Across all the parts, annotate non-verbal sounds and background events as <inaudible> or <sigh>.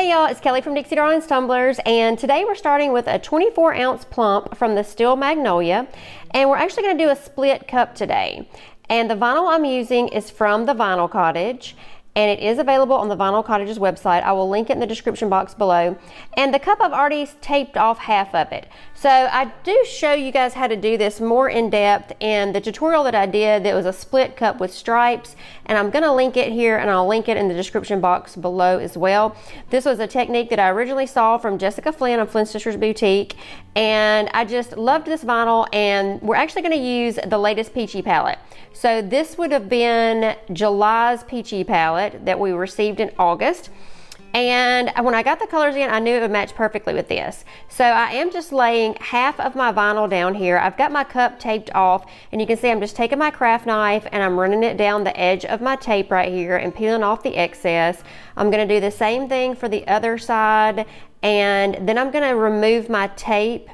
Hey y'all, it's Kelley from Dixie Darlins Tumblers and today we're starting with a 24 ounce plump from the Steel Magnolia and we're actually going to do a split cup today. And the vinyl I'm using is from the Vinyl Cottage and it is available on the Vinyl Cottage's website. I will link it in the description box below. And the cup I've already taped off half of it. So I do show you guys how to do this more in depth in the tutorial that I did that was a split cup with stripes and I'm gonna link it here and I'll link it in the description box below as well. This was a technique that I originally saw from Jessica Flynn of Flynn Sisters Boutique and I just loved this vinyl and we're actually gonna use the latest Peachy palette. So this would have been July's Peachy palette that we received in August. And when I got the colors in, I knew it would match perfectly with this. So I am just laying half of my vinyl down here. I've got my cup taped off and you can see I'm just taking my craft knife and I'm running it down the edge of my tape right here and peeling off the excess. I'm gonna do the same thing for the other side and then I'm gonna remove my tape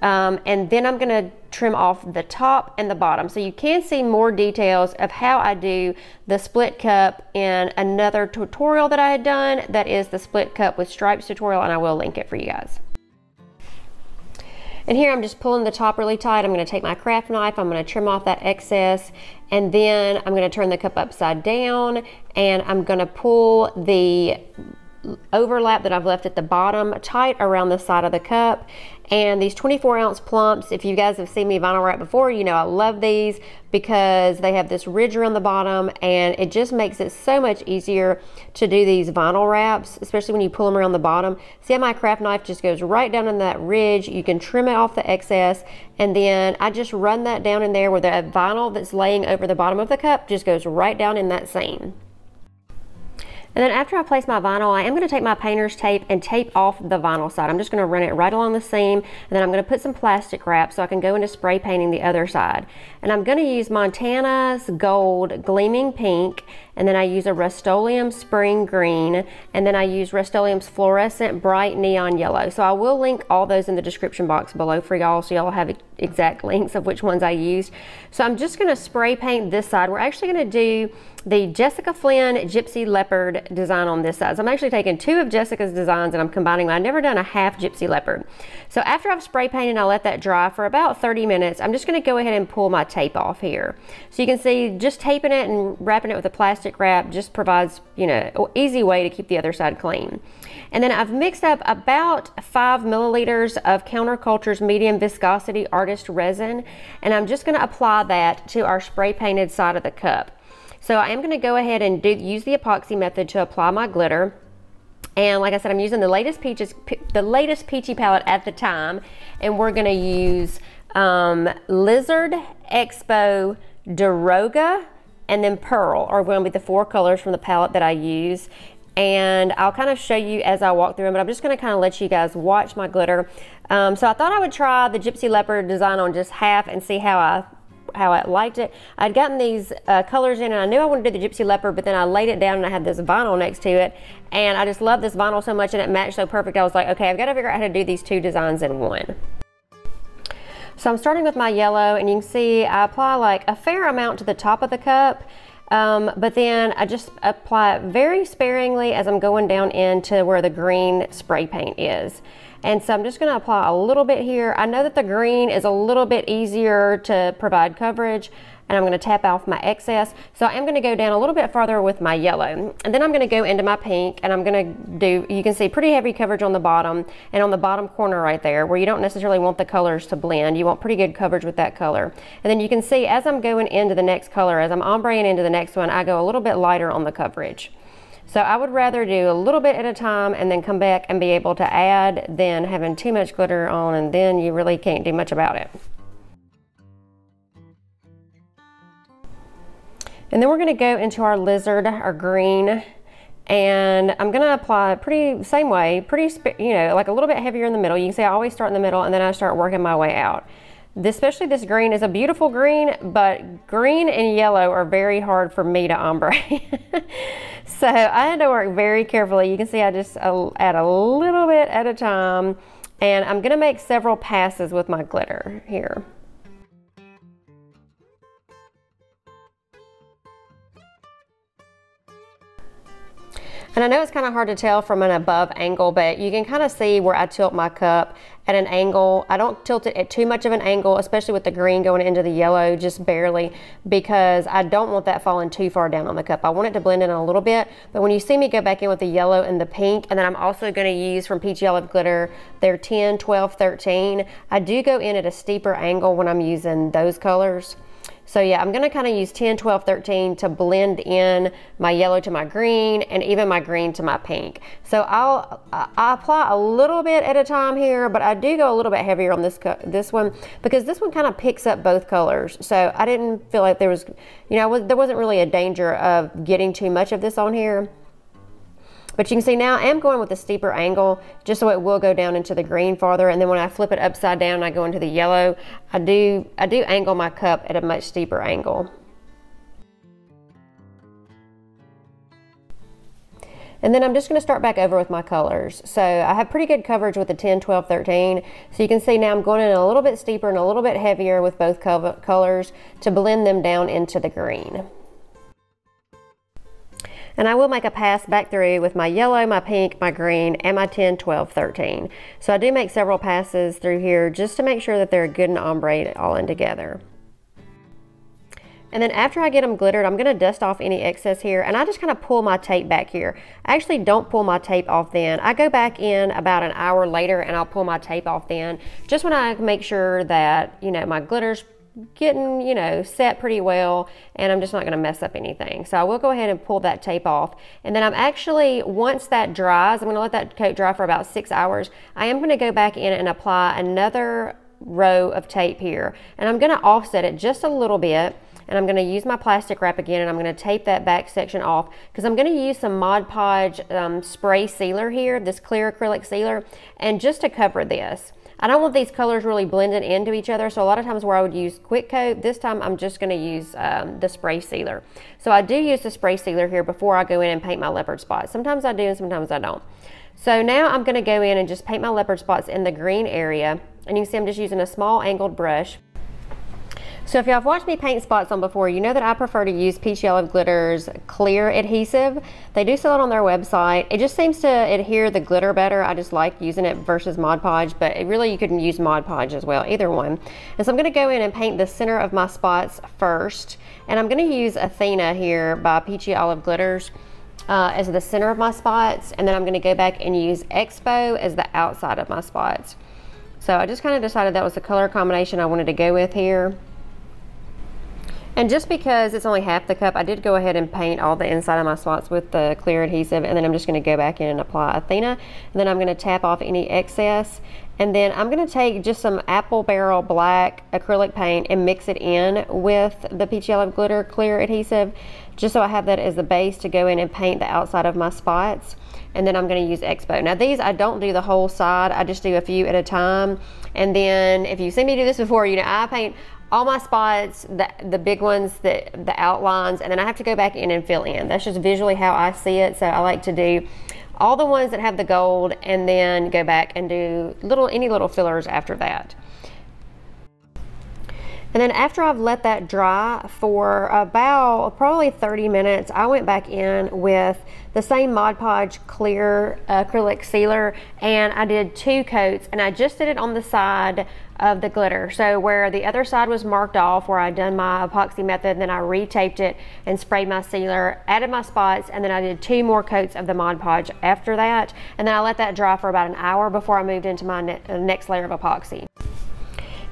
um, and then I'm gonna trim off the top and the bottom. So you can see more details of how I do the split cup in another tutorial that I had done. That is the split cup with stripes tutorial and I will link it for you guys. And here I'm just pulling the top really tight. I'm gonna take my craft knife, I'm gonna trim off that excess, and then I'm gonna turn the cup upside down, and I'm gonna pull the overlap that I've left at the bottom tight around the side of the cup and these 24 ounce plumps if you guys have seen me vinyl wrap before you know I love these because they have this ridge around the bottom and it just makes it so much easier to do these vinyl wraps especially when you pull them around the bottom. See how my craft knife just goes right down in that ridge? You can trim it off the excess and then I just run that down in there where the vinyl that's laying over the bottom of the cup just goes right down in that seam and then after I place my vinyl, I am going to take my painter's tape and tape off the vinyl side. I'm just going to run it right along the seam and then I'm going to put some plastic wrap so I can go into spray painting the other side. And I'm going to use Montana's Gold Gleaming Pink and then I use a Rust-Oleum Spring Green and then I use Rust-Oleum's Fluorescent Bright Neon Yellow. So I will link all those in the description box below for y'all so y'all have exact <laughs> links of which ones I used. So I'm just going to spray paint this side. We're actually going to do the Jessica Flynn Gypsy Leopard design on this side. So I'm actually taking two of Jessica's designs and I'm combining them. I've never done a half Gypsy Leopard. So after I've spray painted and I let that dry for about 30 minutes, I'm just going to go ahead and pull my tape off here. So you can see just taping it and wrapping it with a plastic wrap just provides, you know, easy way to keep the other side clean. And then I've mixed up about five milliliters of Counterculture's medium viscosity artist resin and I'm just going to apply that to our spray painted side of the cup. So I am going to go ahead and do, use the epoxy method to apply my glitter. And like I said, I'm using the latest peaches, the latest peachy palette at the time, and we're going to use um, Lizard, Expo, Deroga, and then Pearl are going to be the four colors from the palette that I use. And I'll kind of show you as I walk through them, but I'm just going to kind of let you guys watch my glitter. Um, so I thought I would try the Gypsy Leopard design on just half and see how I how I liked it. I'd gotten these uh, colors in and I knew I wanted to do the Gypsy Leopard, but then I laid it down and I had this vinyl next to it. And I just love this vinyl so much and it matched so perfect. I was like, okay, I've got to figure out how to do these two designs in one. So I'm starting with my yellow and you can see I apply like a fair amount to the top of the cup. Um, but then I just apply it very sparingly as I'm going down into where the green spray paint is. And so I'm just going to apply a little bit here. I know that the green is a little bit easier to provide coverage and I'm going to tap off my excess. So I am going to go down a little bit farther with my yellow. And then I'm going to go into my pink and I'm going to do, you can see pretty heavy coverage on the bottom and on the bottom corner right there where you don't necessarily want the colors to blend. You want pretty good coverage with that color. And then you can see as I'm going into the next color, as I'm ombreing into the next one, I go a little bit lighter on the coverage. So I would rather do a little bit at a time and then come back and be able to add than having too much glitter on and then you really can't do much about it. And then we're gonna go into our lizard, our green, and I'm gonna apply pretty, same way, pretty, you know, like a little bit heavier in the middle. You can see I always start in the middle and then I start working my way out. Especially this green is a beautiful green, but green and yellow are very hard for me to ombre. <laughs> so I had to work very carefully. You can see I just uh, add a little bit at a time and I'm gonna make several passes with my glitter here. And I know it's kind of hard to tell from an above angle, but you can kind of see where I tilt my cup at an angle. I don't tilt it at too much of an angle, especially with the green going into the yellow, just barely, because I don't want that falling too far down on the cup. I want it to blend in a little bit, but when you see me go back in with the yellow and the pink, and then I'm also gonna use from Peachy Olive Glitter, their 10, 12, 13, I do go in at a steeper angle when I'm using those colors. So yeah, I'm gonna kind of use 10, 12, 13 to blend in my yellow to my green and even my green to my pink. So I'll I apply a little bit at a time here, but I do go a little bit heavier on this this one because this one kind of picks up both colors. So I didn't feel like there was, you know, there wasn't really a danger of getting too much of this on here. But you can see now I am going with a steeper angle just so it will go down into the green farther. And then when I flip it upside down, I go into the yellow. I do, I do angle my cup at a much steeper angle. And then I'm just gonna start back over with my colors. So I have pretty good coverage with the 10, 12, 13. So you can see now I'm going in a little bit steeper and a little bit heavier with both colors to blend them down into the green. And I will make a pass back through with my yellow, my pink, my green, and my 10, 12, 13. So I do make several passes through here just to make sure that they're good and ombre all in together. And then after I get them glittered, I'm gonna dust off any excess here and I just kind of pull my tape back here. I actually don't pull my tape off then. I go back in about an hour later and I'll pull my tape off then, just when I make sure that, you know, my glitter's getting, you know, set pretty well and I'm just not going to mess up anything. So I will go ahead and pull that tape off. And then I'm actually, once that dries, I'm going to let that coat dry for about six hours. I am going to go back in and apply another row of tape here. And I'm going to offset it just a little bit and I'm going to use my plastic wrap again and I'm going to tape that back section off because I'm going to use some Mod Podge um, spray sealer here, this clear acrylic sealer, and just to cover this. I don't want these colors really blended into each other. So a lot of times where I would use quick coat, this time I'm just gonna use um, the spray sealer. So I do use the spray sealer here before I go in and paint my leopard spots. Sometimes I do and sometimes I don't. So now I'm gonna go in and just paint my leopard spots in the green area. And you can see I'm just using a small angled brush. So if y'all have watched me paint spots on before, you know that I prefer to use Peachy Olive Glitter's clear adhesive. They do sell it on their website. It just seems to adhere the glitter better. I just like using it versus Mod Podge, but really you can use Mod Podge as well, either one. And so I'm gonna go in and paint the center of my spots first. And I'm gonna use Athena here by Peachy Olive Glitters. Uh, as the center of my spots and then I'm going to go back and use Expo as the outside of my spots. So I just kind of decided that was the color combination I wanted to go with here. And just because it's only half the cup, I did go ahead and paint all the inside of my spots with the clear adhesive and then I'm just gonna go back in and apply Athena. And then I'm gonna tap off any excess. And then I'm gonna take just some Apple Barrel Black acrylic paint and mix it in with the Peachy Olive Glitter clear adhesive, just so I have that as the base to go in and paint the outside of my spots. And then I'm gonna use Expo. Now these, I don't do the whole side, I just do a few at a time. And then if you've seen me do this before, you know, I paint all my spots, the, the big ones, the, the outlines, and then I have to go back in and fill in. That's just visually how I see it. So I like to do all the ones that have the gold and then go back and do little any little fillers after that. And then after I've let that dry for about probably 30 minutes, I went back in with the same Mod Podge clear uh, acrylic sealer and I did two coats and I just did it on the side of the glitter. So where the other side was marked off where I'd done my epoxy method, then I retaped it and sprayed my sealer, added my spots, and then I did two more coats of the Mod Podge after that. And then I let that dry for about an hour before I moved into my ne uh, next layer of epoxy.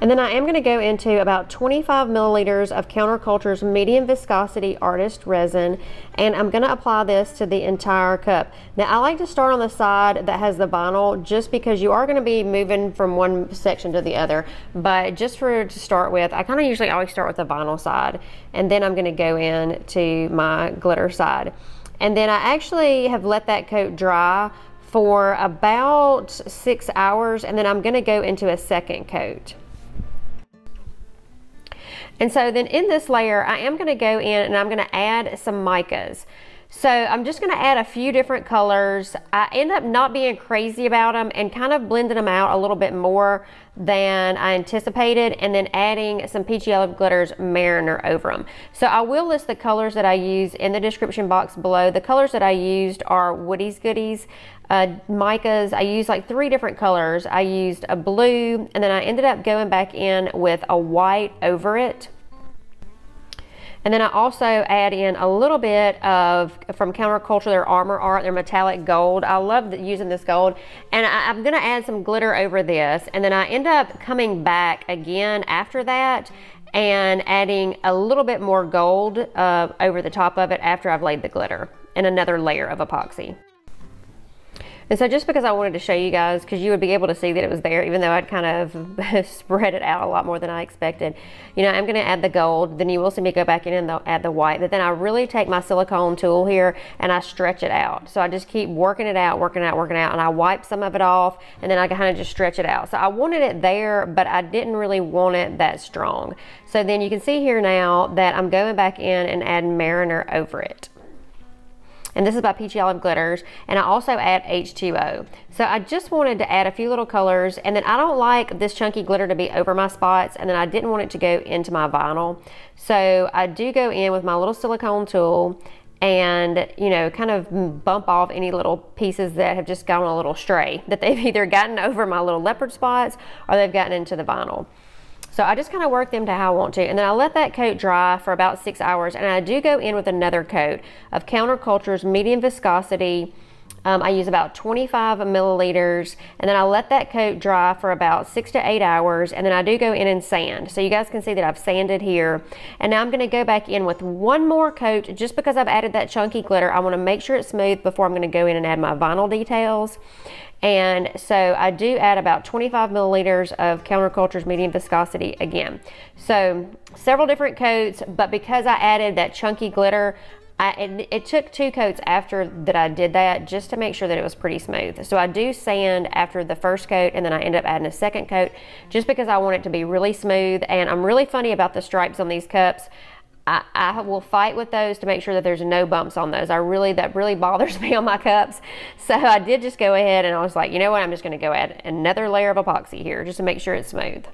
And then I am going to go into about 25 milliliters of Counterculture's medium viscosity artist resin and I'm going to apply this to the entire cup. Now I like to start on the side that has the vinyl just because you are going to be moving from one section to the other but just for to start with I kind of usually always start with the vinyl side and then I'm going to go in to my glitter side. And then I actually have let that coat dry for about six hours and then I'm going to go into a second coat. And so then in this layer, I am gonna go in and I'm gonna add some micas. So I'm just gonna add a few different colors. I end up not being crazy about them and kind of blending them out a little bit more than I anticipated and then adding some Peachy Olive Glitters Mariner over them. So I will list the colors that I use in the description box below. The colors that I used are Woody's Goodies, uh, micas. I used like three different colors. I used a blue and then I ended up going back in with a white over it. And then I also add in a little bit of, from Counterculture, their Armor Art, their metallic gold. I love using this gold. And I, am gonna add some glitter over this. And then I end up coming back again after that and adding a little bit more gold uh, over the top of it after I've laid the glitter and another layer of epoxy. And so just because I wanted to show you guys, because you would be able to see that it was there, even though I'd kind of <laughs> spread it out a lot more than I expected. You know, I'm going to add the gold, then you will see me go back in and add the white, but then I really take my silicone tool here and I stretch it out. So I just keep working it out, working out, working out, and I wipe some of it off, and then I kind of just stretch it out. So I wanted it there, but I didn't really want it that strong. So then you can see here now that I'm going back in and adding Mariner over it and this is by Peachy Olive Glitters, and I also add H2O. So I just wanted to add a few little colors, and then I don't like this chunky glitter to be over my spots, and then I didn't want it to go into my vinyl. So I do go in with my little silicone tool and you know kind of bump off any little pieces that have just gone a little stray that they've <laughs> either gotten over my little leopard spots or they've gotten into the vinyl so I just kind of work them to how I want to. And then I let that coat dry for about six hours. And I do go in with another coat of Counterculture's medium viscosity. Um, I use about 25 milliliters and then I let that coat dry for about six to eight hours and then I do go in and sand. So you guys can see that I've sanded here. And now I'm gonna go back in with one more coat just because I've added that chunky glitter. I wanna make sure it's smooth before I'm gonna go in and add my vinyl details. And so I do add about 25 milliliters of Counterculture's medium viscosity again. So several different coats, but because I added that chunky glitter, I, it, it, took two coats after that I did that just to make sure that it was pretty smooth. So I do sand after the first coat and then I end up adding a second coat just because I want it to be really smooth. And I'm really funny about the stripes on these cups. I, I, will fight with those to make sure that there's no bumps on those. I really, that really bothers <laughs> me on my cups. So I did just go ahead and I was like, you know what, I'm just gonna go add another layer of epoxy here just to make sure it's smooth.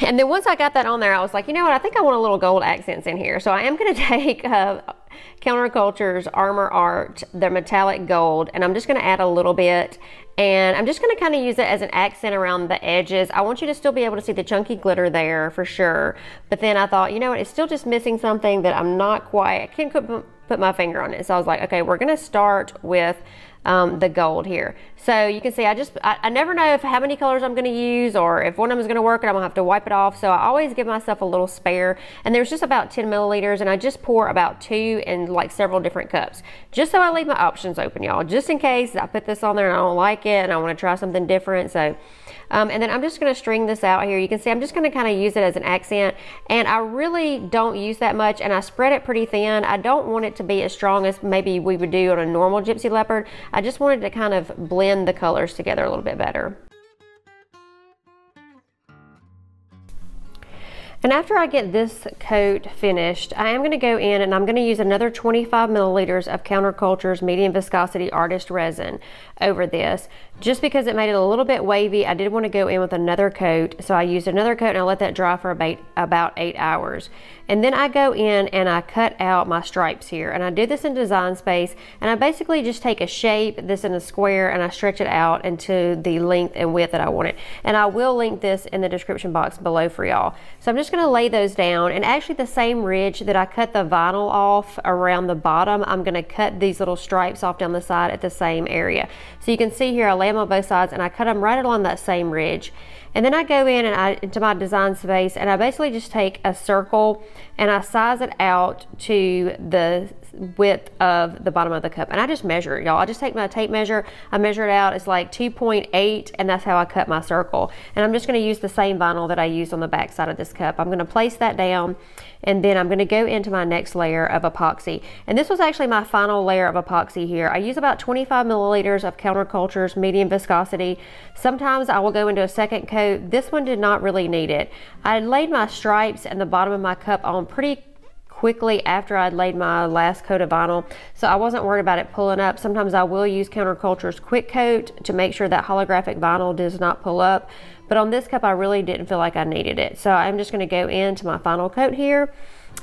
And then once I got that on there, I was like, you know what, I think I want a little gold accents in here. So I am gonna <laughs> take uh, Counterculture's Armor Art, their metallic gold, and I'm just gonna add a little bit and I'm just gonna kind of use it as an accent around the edges. I want you to still be able to see the chunky glitter there for sure. But then I thought, you know what, it's still just missing something that I'm not quite, I can't put my finger on it. So I was like, okay, we're gonna start with um, the gold here. So you can see I just, I, I never know if how many colors I'm to use or if one of them is to work and I'm to have to wipe it off. So I always give myself a little spare and there's just about 10 milliliters and I just pour about two in like several different cups. Just so I leave my options open y'all, just in case I put this on there and I don't like it and I want to try something different. So um, and then I'm just going to string this out here. You can see I'm just going to kind of use it as an accent. And I really don't use that much and I spread it pretty thin. I don't want it to be as strong as maybe we would do on a normal Gypsy Leopard. I just wanted to kind of blend the colors together a little bit better. And after I get this coat finished, I am going to go in and I'm going to use another 25 milliliters of Counterculture's medium viscosity artist resin over this. Just because it made it a little bit wavy, I did want to go in with another coat. So I used another coat and I let that dry for about, eight hours. And then I go in and I cut out my stripes here. And I did this in Design Space. And I basically just take a shape, this in a square, and I stretch it out into the length and width that I want it. And I will link this in the description box below for y'all. So I'm just gonna lay those down. And actually the same ridge that I cut the vinyl off around the bottom, I'm gonna cut these little stripes off down the side at the same area. So you can see here, I lay on both sides and I cut them right along that same ridge. And then I go in and I into my design space and I basically just take a circle and I size it out to the width of the bottom of the cup. And I just measure it, y'all. I just take my tape measure, I measure it out. It's like 2.8 and that's how I cut my circle. And I'm just gonna use the same vinyl that I used on the back side of this cup. I'm gonna place that down and then I'm gonna go into my next layer of epoxy. And this was actually my final layer of epoxy here. I use about 25 milliliters of Counterculture's medium viscosity. Sometimes I will go into a second coat. This one did not really need it. I laid my stripes and the bottom of my cup on pretty quickly after I'd laid my last coat of vinyl. So I wasn't worried about it pulling up. Sometimes I will use Counterculture's Quick Coat to make sure that holographic vinyl does not pull up. But on this cup, I really didn't feel like I needed it. So I'm just gonna go into my final coat here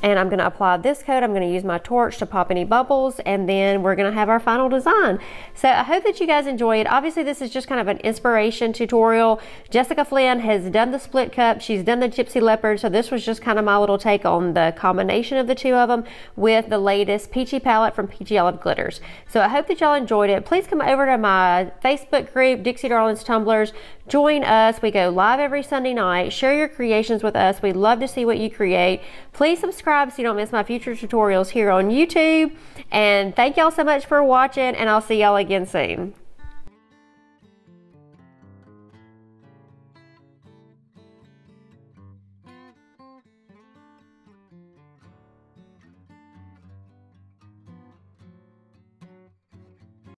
and I'm gonna apply this coat. I'm gonna use my torch to pop any bubbles and then we're gonna have our final design. So I hope that you guys enjoy it. Obviously this is just kind of an inspiration tutorial. Jessica Flynn has done the split cup. She's done the Gypsy Leopard. So this was just kind of my little take on the combination of the two of them with the latest Peachy palette from Peachy Olive Glitters. So I hope that y'all enjoyed it. Please come over to my Facebook group, Dixie Darlins Tumblers. Join us. We go live every Sunday night. Share your creations with us. We'd love to see what you create. Please subscribe so you don't miss my future tutorials here on YouTube. And thank y'all so much for watching and I'll see y'all again soon.